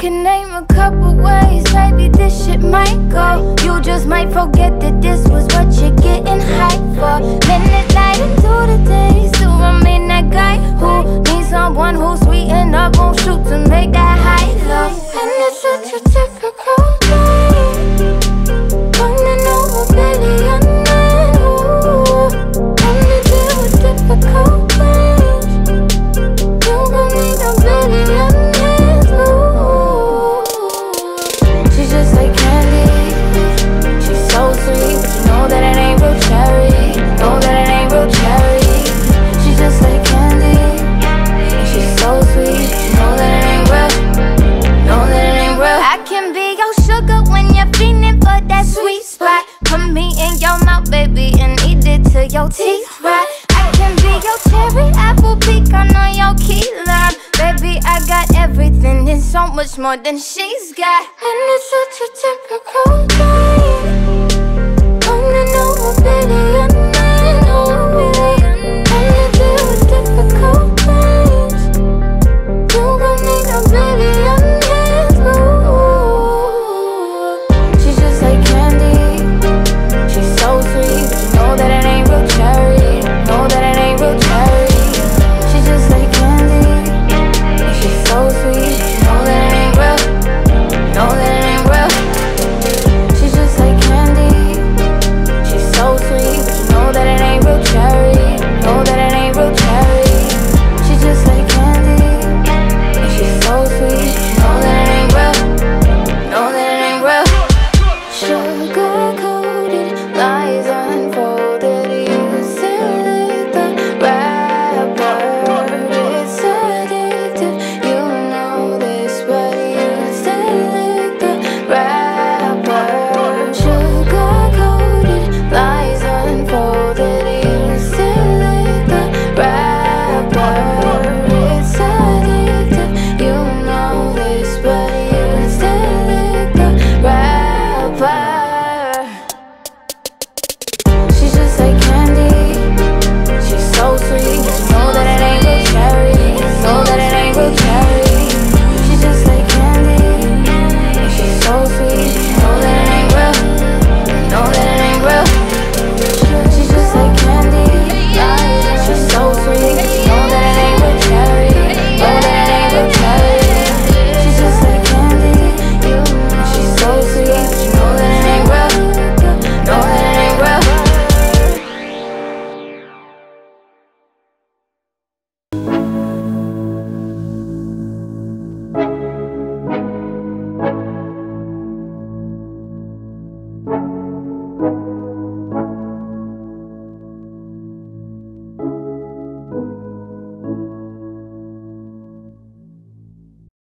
can name a couple ways, maybe this shit might go. You just might forget that this was what you're getting hype for. Minute light into the day, still remain that guy who your mouth, baby, and eat it till your teeth rot. I can be your cherry apple pecan on your key lime. Baby, I got everything and so much more than she's got. And it's such a typical day.